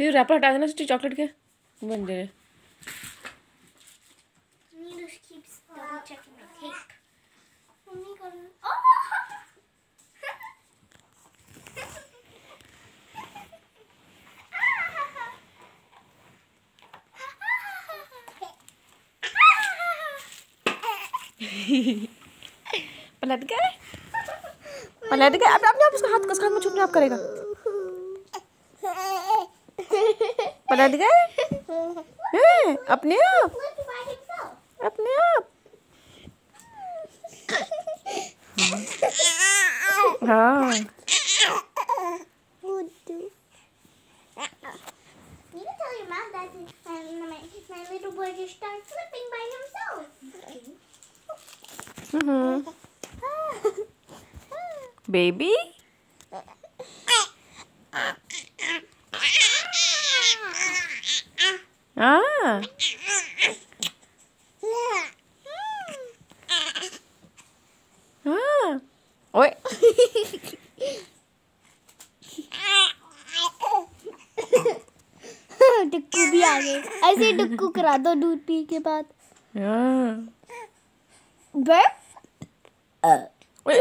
तेरे रैपर हटा देना चॉकलेट के। बन जाए! पलट गए। पलट गए। अब अपने आप उसका हाथ उसका हाथ में छुपने आप करेगा। पलट गए हैं, अपने आप Flipped by himself. अपने आप हाँ You हाँ हाँ ओए टुक्कू भी आ गए ऐसे टुक्कू करा दो दूध पी के बाद। हाँ बर्फ़ ओए